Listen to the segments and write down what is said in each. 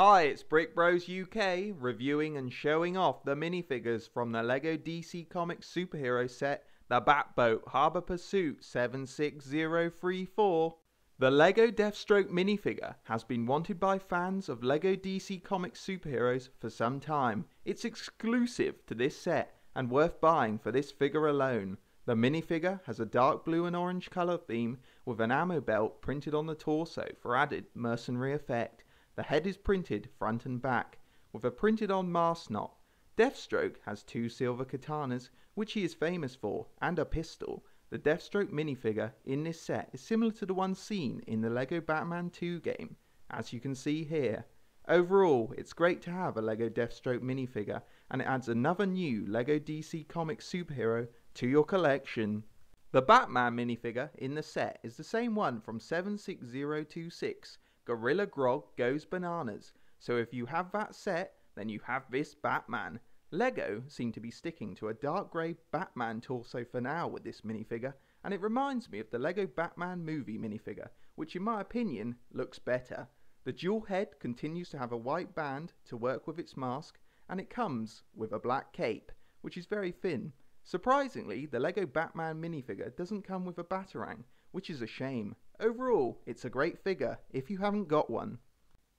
Hi, it's Brick Bros UK reviewing and showing off the minifigures from the LEGO DC Comics superhero set, the Batboat Harbour Pursuit 76034. The LEGO Deathstroke minifigure has been wanted by fans of LEGO DC Comics superheroes for some time. It's exclusive to this set and worth buying for this figure alone. The minifigure has a dark blue and orange colour theme with an ammo belt printed on the torso for added mercenary effect. The head is printed front and back with a printed on mask knot. Deathstroke has two silver katanas, which he is famous for, and a pistol. The Deathstroke minifigure in this set is similar to the one seen in the LEGO Batman 2 game, as you can see here. Overall, it's great to have a LEGO Deathstroke minifigure, and it adds another new LEGO DC Comics superhero to your collection. The Batman minifigure in the set is the same one from 76026. Gorilla Grodd goes bananas. So if you have that set, then you have this Batman. Lego seem to be sticking to a dark grey Batman torso for now with this minifigure, and it reminds me of the Lego Batman movie minifigure, which in my opinion looks better. The dual head continues to have a white band to work with its mask, and it comes with a black cape, which is very thin. Surprisingly, the LEGO Batman minifigure doesn't come with a Batarang, which is a shame. Overall, it's a great figure if you haven't got one.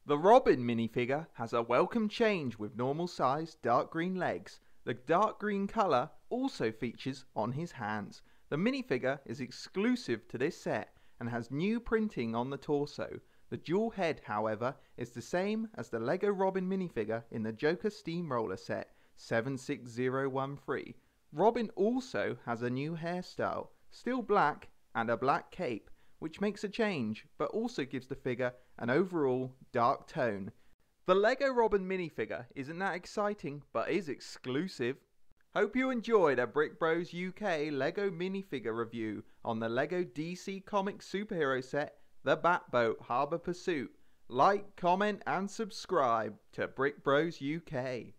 The Robin minifigure has a welcome change with normal size dark green legs. The dark green colour also features on his hands. The minifigure is exclusive to this set and has new printing on the torso. The dual head, however, is the same as the LEGO Robin minifigure in the Joker Steamroller set 76013. Robin also has a new hairstyle, still black, and a black cape, which makes a change, but also gives the figure an overall dark tone. The LEGO Robin minifigure isn't that exciting, but is exclusive. Hope you enjoyed a Brick Bros UK LEGO minifigure review on the LEGO DC Comics superhero set, The Batboat Harbour Pursuit. Like, comment and subscribe to Brick Bros UK.